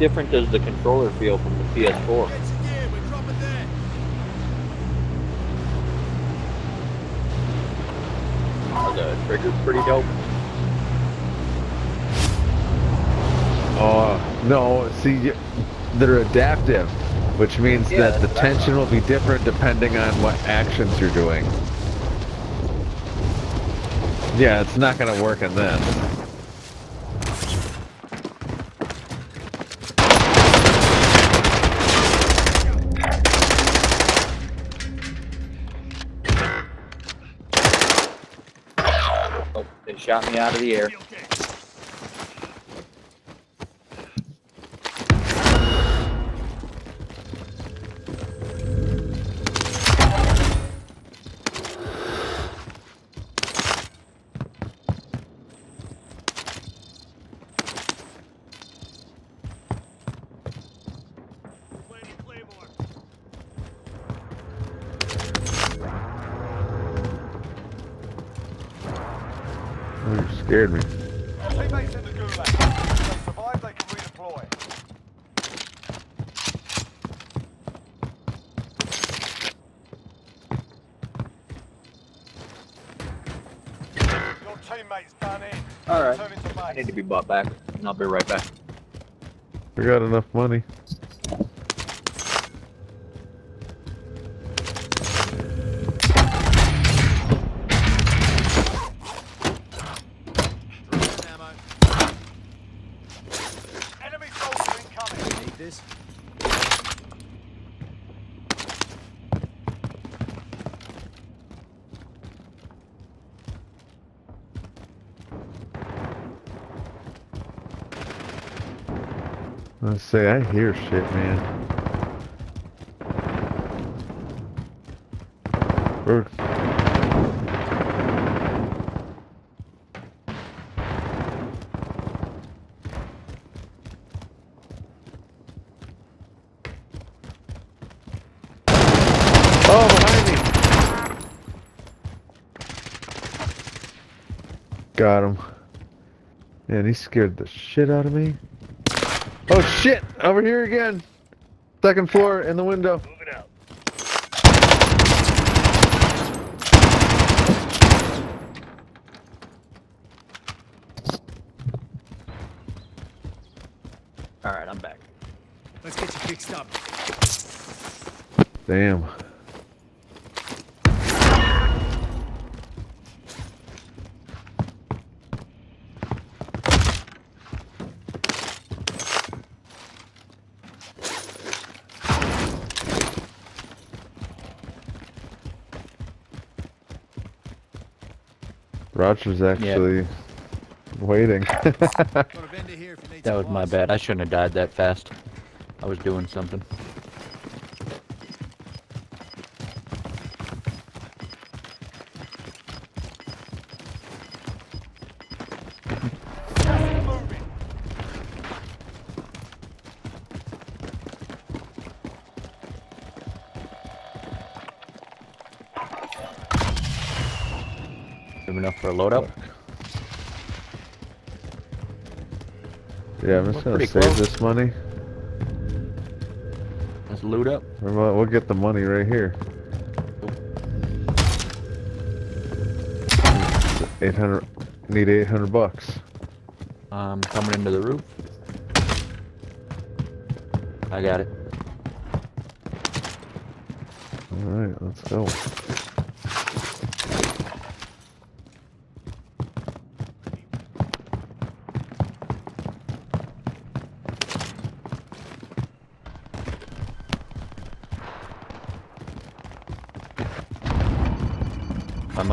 different does the controller feel from the PS4? Get your gear. We're dropping there. Are the triggers pretty dope? Oh, no, see, they're adaptive, which means Yeah, that the that's what I tension will be different depending on what actions you're doing. Yeah, it's not going to work in this. Shot me out of the air. Scared me. Teammates in the gulag. If they survive, they can redeploy. Your teammate's done in. All right. I base. need to be brought back, and I'll be right back. We got enough money. This? I say, I hear shit, man. We're, oh, behind me! Got him. Man, he scared the shit out of me. Oh shit! Over here again. Second floor in the window. All right, I'm back. Let's get you fixed up. Damn. Roger's actually waiting. Got a vendor here if you need That was my bad. I shouldn't have died that fast. I was doing something. We're gonna pretty save close. this money. Let's loot up. We'll we'll get the money right here. 800, need 800 bucks. I'm coming into the roof. I got it. Alright, let's go.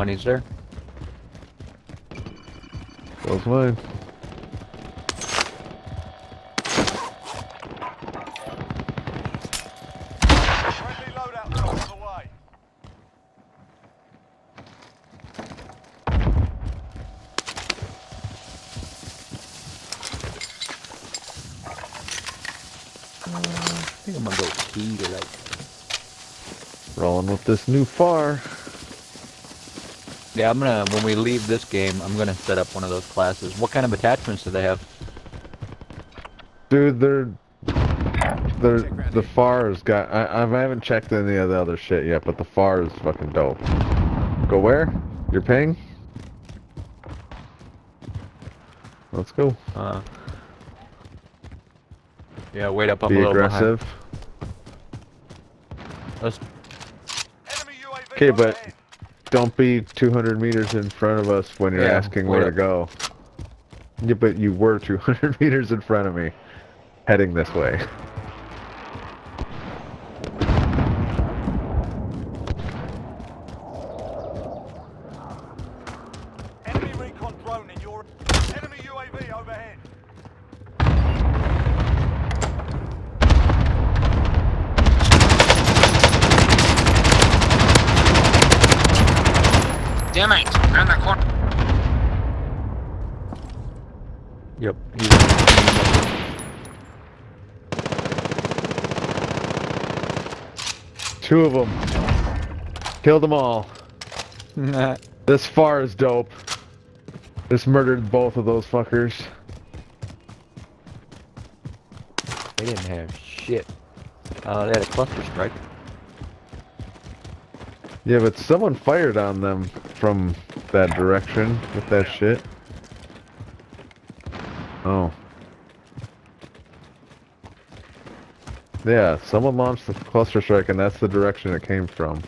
My money's there. Goes mine. Friendly loadout drop on the way. think I'm gonna go key to like. Rolling with this new FAR. Yeah, I'm gonna when we leave this game, I'm gonna set up one of those classes. What kind of attachments do they have? Dude, they're they're the. FAR's got. I, I haven't checked any of the other shit yet, but the FAR is fucking dope. Go where? You're paying? Let's go. Uh, yeah, wait up. I'm Be a little aggressive. behind. Let's, Enemy UAV 'Kay, but- overhead. Don't be 200 meters in front of us when you're Yeah, asking where to go. Yeah, but you were 200 meters in front of me, heading this way. Enemy recon drone in your... Enemy UAV overhead. Damn it! Around that corner. yep. he's- Two of them. Killed them all. This FAR is dope. Just murdered both of those fuckers. They didn't have shit. Uh, they had a cluster strike. Yeah, but someone fired on them from that direction with that shit. Oh. Yeah, someone launched the cluster strike and that's the direction it came from.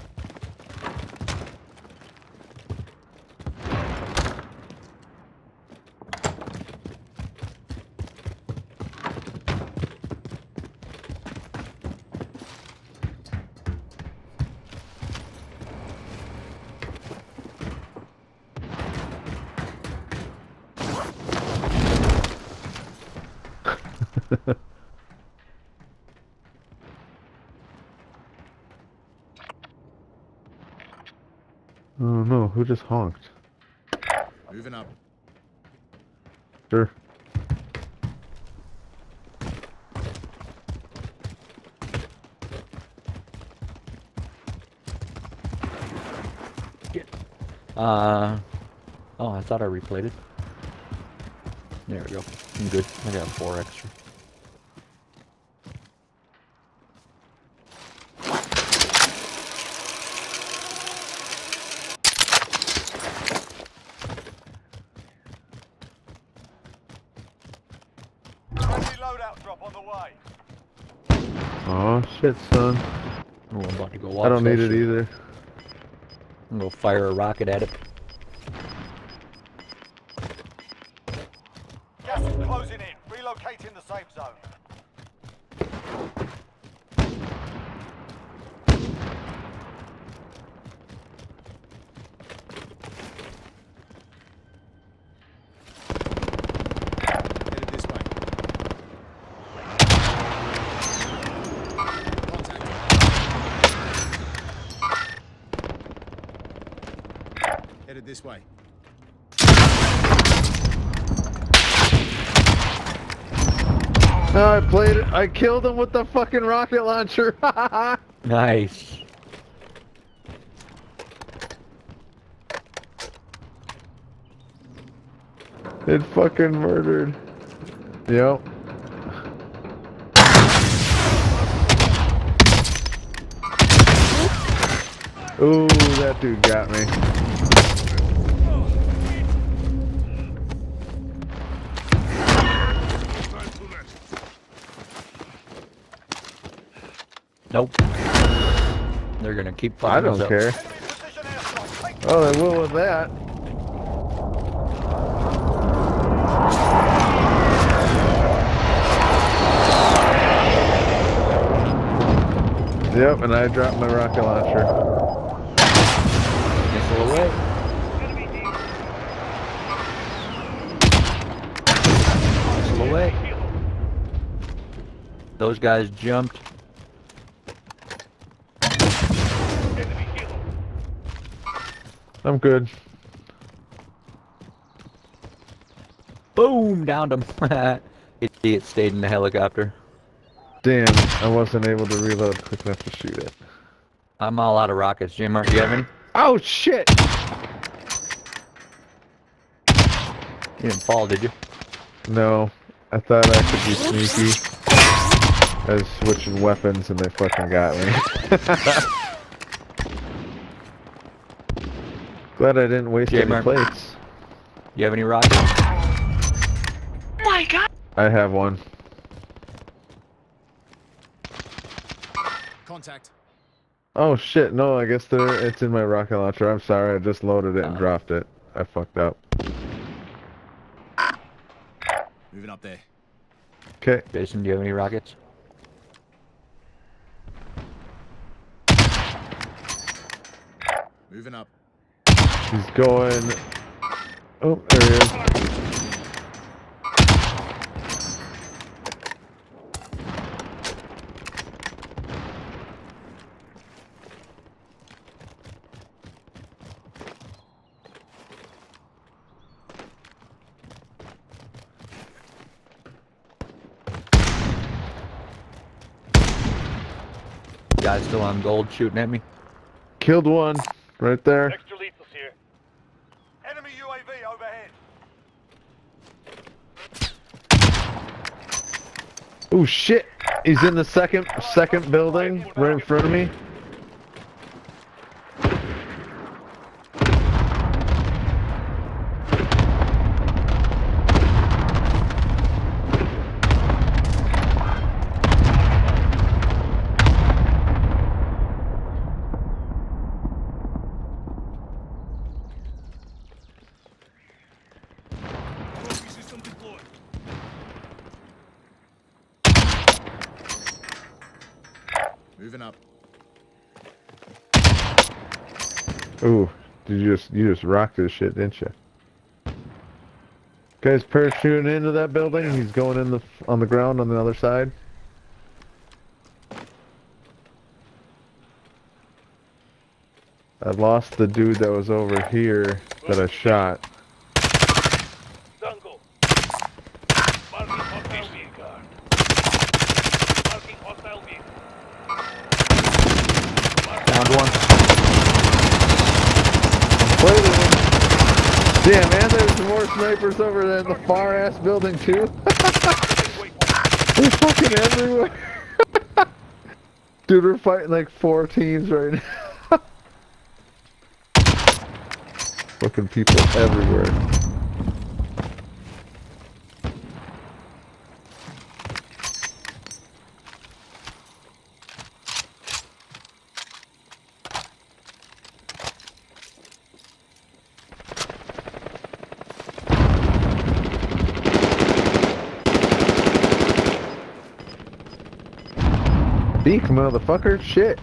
Oh no, who just honked? Moving up. Sure. Uh, oh, I thought I replayed it. There we go. I'm good. I got four extra. Friendly loadout drop on the way. Oh shit, son. Oh, I'm about to go I don't need it shit. either. I'm gonna fire a rocket at it. Gas is closing in. Relocating the safe zone. Headed this way. Contact. Headed this way. No, I played it. I killed him with the fucking rocket launcher. Nice. it fucking murdered. Yep. Ooh, that dude got me. Nope. They're gonna keep I firing don't care. Enemy precision airstrike. Take Oh, they will with that. Yep, and I dropped my rocket launcher. Missile away. Missile away. Those guys jumped. I'm good. Boom! Downed him. Idiot stayed in the helicopter. Damn, I wasn't able to reload quick enough to shoot it. I'm all out of rockets. Jim. do you have any? Oh shit! You didn't fall, did you? No, I thought I could be sneaky. I was switching weapons and they fucking got me. Glad I didn't waste Yeah, any Mark. plates. You have any rockets? Oh my god! I have one. Contact. Oh shit, no, I guess there it's in my rocket launcher. I'm sorry, I just loaded it and Oh. dropped it. I fucked up. Moving up there. Okay, Jason, do you have any rockets? Moving up. He's going. Oh, there he is. Guys still on gold shooting at me? Killed one right there. Extra lethals here. Enemy UAV overhead. Oh shit! He's in the second second building right in front of me. Moving up. Ooh, did you just rocked this shit, didn't you? Guy's parachuting into that building. He's going in the on the ground on the other side. I lost the dude that was over here that I shot. Jungle. Marking hostile vehicle. Marking hostile vehicle. Found one. Wait a minute. Damn, man, there's more snipers over there in the far ass building too. They're fucking everywhere. Dude, we're fighting like four teams right now. fucking people everywhere. Beak, motherfucker. Shit.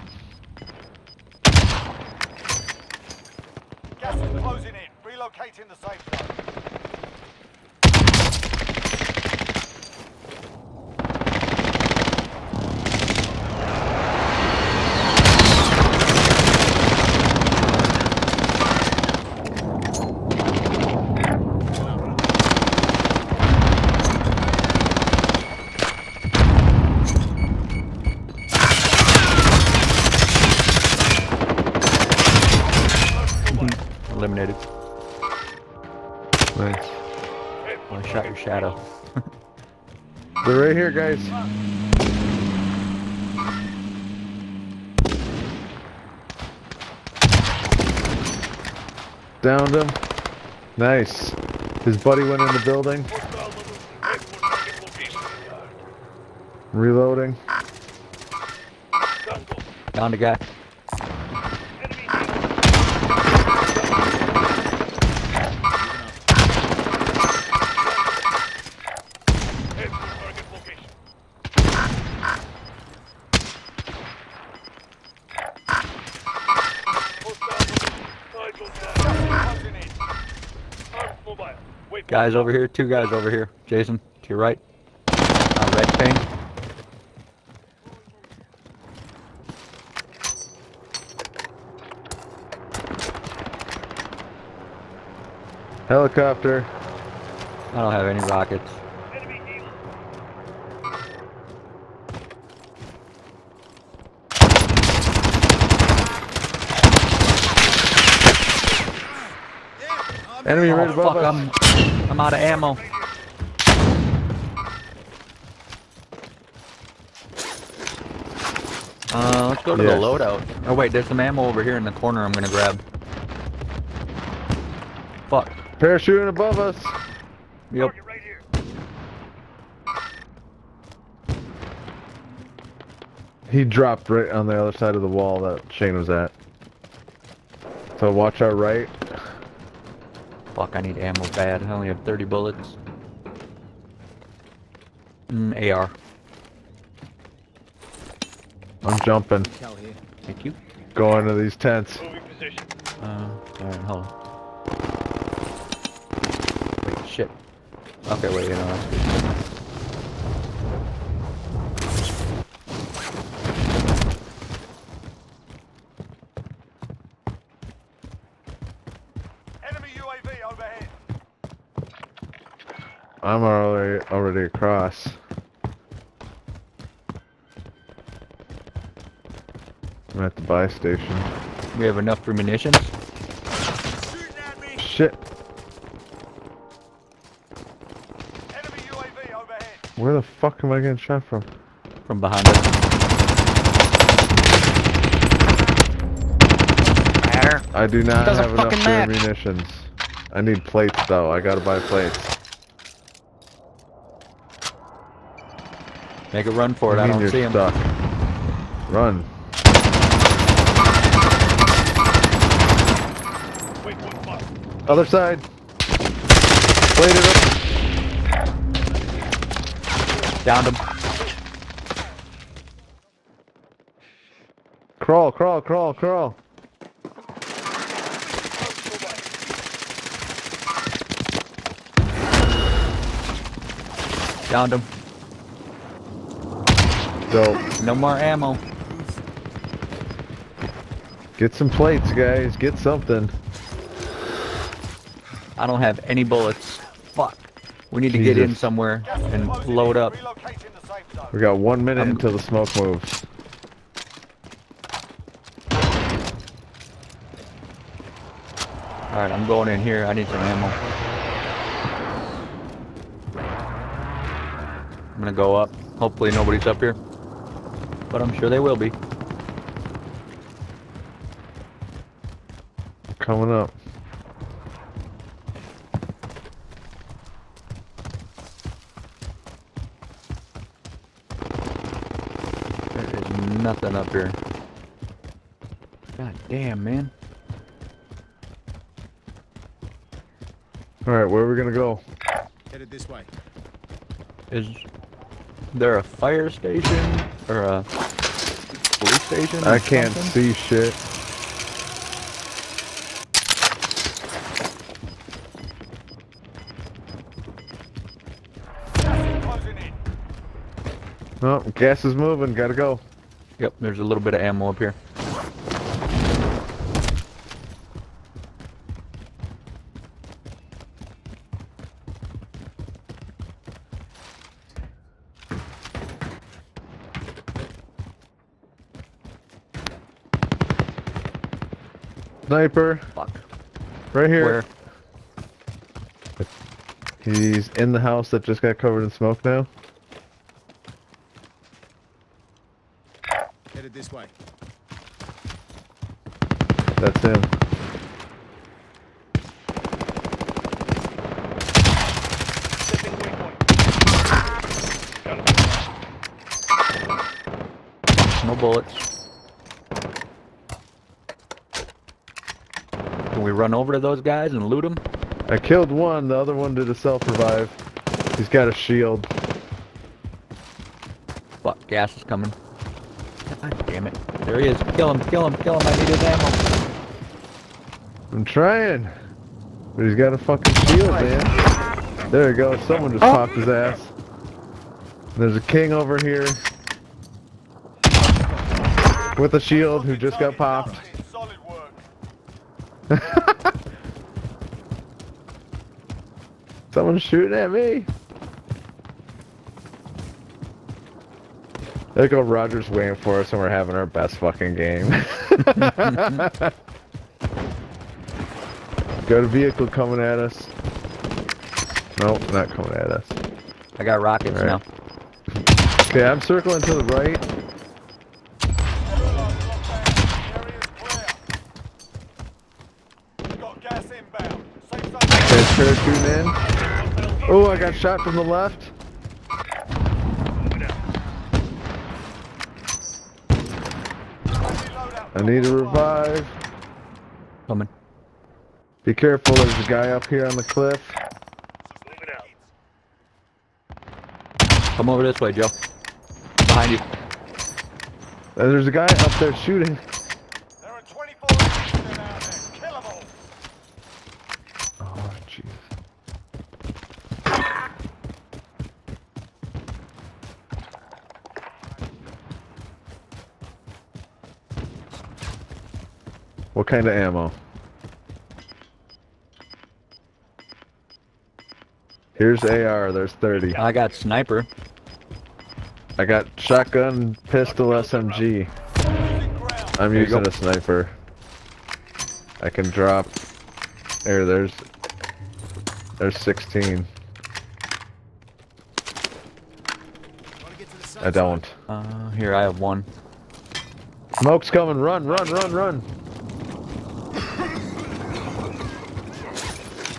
They're right here, guys. Downed him. Nice. His buddy went in the building. Reloading. Found a guy. Guys over here, two guys over here. Jason, to your right. Uh, red ping. Helicopter. I don't have any rockets. Enemy right oh, above fuck, us. I'm out of ammo. Uh, let's go to Yes. the loadout. Oh wait, there's some ammo over here in the corner I'm gonna grab. Fuck. Parachuting above us. Yep. He dropped right on the other side of the wall that Shane was at. So watch our right. Fuck, I need ammo bad. I only have 30 bullets. Mm, AR. I'm jumping. Cal here. Thank you. Going to these tents. Uh, alright, hold on. Wait, shit. Okay, wait, you know, that's good. Enemy UAV overhead. I'm already already across. I'm at the buy station. We have enough for munitions? Shooting at me! Shit. Enemy UAV overhead. Where the fuck am I getting shot from? From behind us. Matter. I do not have enough fucking spare munitions. I need plates though. I gotta buy plates. Make a run for it, I don't see him. stuck? Run. Other side. Plated up. Downed him. Crawl, crawl, crawl, crawl. Downed him. Dope. No more ammo. Get some plates, guys. Get something. I don't have any bullets. Fuck. We need to get in somewhere and load up. Relocating the safe zone. We got one minute I'm- until the smoke moves. Alright, I'm going in here. I need some ammo. I'm gonna go up. Hopefully nobody's up here. But I'm sure they will be. Coming up. There is nothing up here. God damn, man. Alright, where are we gonna go? Headed this way. Is there a fire station or a police station? or I can't something? see shit. Gas is closing in. Oh, gas is moving. Gotta go. Yep, there's a little bit of ammo up here. Sniper. Fuck. Right here. Where? He's in the house that just got covered in smoke now. Headed this way. That's him. No bullets. Can we run over to those guys and loot them? I killed one. The other one did a self-revive. He's got a shield. Fuck, gas is coming. God damn it. There he is. Kill him, kill him, kill him. I need his ammo. I'm trying. But he's got a fucking shield, man. There you go. Someone just oh. popped his ass. There's a king over here. With a shield who just got popped. Solid work. Someone's shooting at me. There go Rogers waiting for us and we're having our best fucking game. Got a vehicle coming at us. Nope, not coming at us. I got rockets Alright. now. Okay, I'm circling to the right. Gulag locked down. The area is clear. You've got gas inbound. Safe zone. Okay, parachuting in. Oh, I got shot from the left. I need a revive. Coming. Be careful, there's a guy up here on the cliff. Come over this way, Joe. Behind you. There's a guy up there shooting. There are 24 enemies out there. Kill 'em all. Oh, jeez. What kind of ammo? Here's AR, there's 30. I got sniper. I got shotgun, pistol, SMG. I'm There using a sniper. I can drop. There, there's. There's 16. Gotta get to the safe I don't. Uh, here, I have one. Smoke's coming. Run, run, run, run.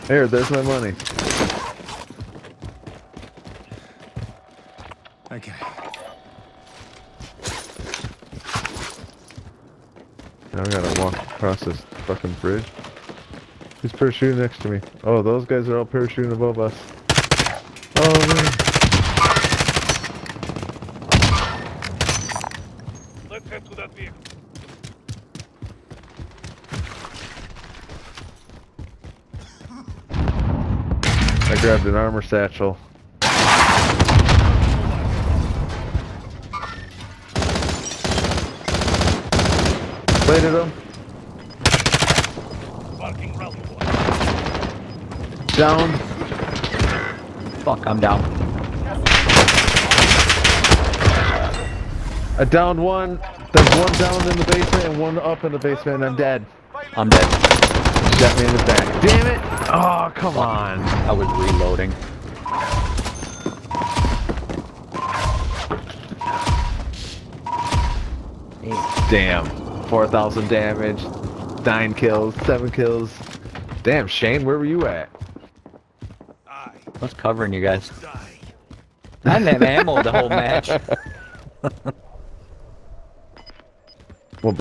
Here, there's my money. Okay. Now I gotta walk across this fucking bridge. Who's parachuting next to me? Oh, those guys are all parachuting above us. Oh man. Let's head to that vehicle. I grabbed an armor satchel. Plated him. Down. Fuck, I'm down. I downed one. There's one down in the basement and one up in the basement and I'm dead. I'm dead. Shot me in the back. Damn it! Oh, come on. I was reloading. Damn. 4,000 damage. 9 kills. 7 kills. Damn, Shane, where were you at? I What's covering you guys? I didn't have ammo the whole match.